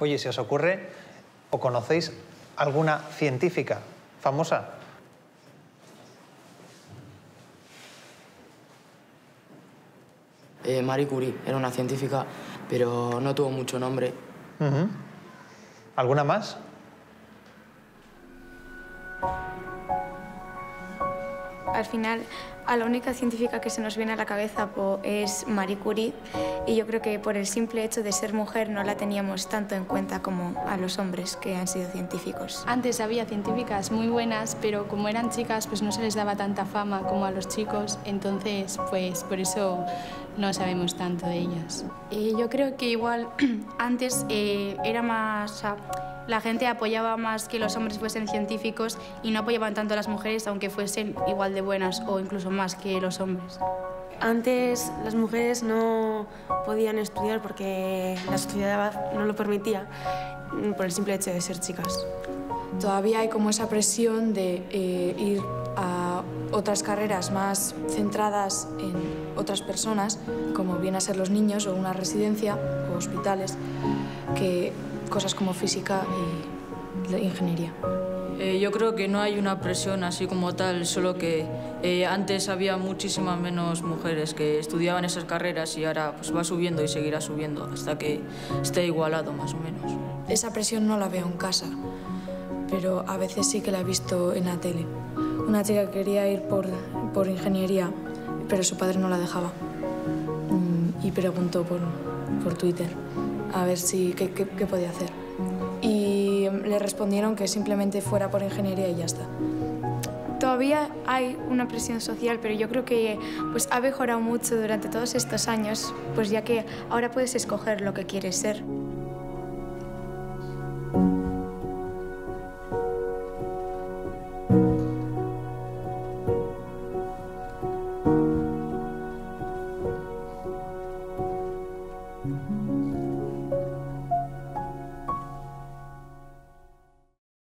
Oye, ¿se os ocurre o conocéis alguna científica famosa? Eh, Marie Curie era una científica, pero no tuvo mucho nombre. ¿Alguna más? Al final, a la única científica que se nos viene a la cabeza po, es Marie Curie y yo creo que por el simple hecho de ser mujer no la teníamos tanto en cuenta como a los hombres que han sido científicos. Antes había científicas muy buenas, pero como eran chicas, pues no se les daba tanta fama como a los chicos, entonces pues por eso no sabemos tanto de ellas. Eh, yo creo que igual antes eh, era más... o sea, la gente apoyaba más que los hombres fuesen científicos y no apoyaban tanto a las mujeres, aunque fuesen igual de buenas o incluso más que los hombres. Antes las mujeres no podían estudiar porque la sociedad no lo permitía mm, por el simple hecho de ser chicas. Todavía hay como esa presión de eh, ir a otras carreras más centradas en otras personas, como viene a ser los niños o una residencia o hospitales, que cosas como física y la ingeniería. Yo creo que no hay una presión así como tal, solo que eh, antes había muchísimas menos mujeres que estudiaban esas carreras y ahora pues, va subiendo y seguirá subiendo hasta que esté igualado más o menos. Esa presión no la veo en casa, pero a veces sí que la he visto en la tele. Una chica que quería ir por, por ingeniería, pero su padre no la dejaba. Mm, Y preguntó por, por Twitter a ver si, qué, qué- qué podía hacer. Le respondieron que simplemente fuera por ingeniería y ya está. Todavía hay una presión social, pero yo creo que pues, ha mejorado mucho durante todos estos años, pues ya que ahora puedes escoger lo que quieres ser.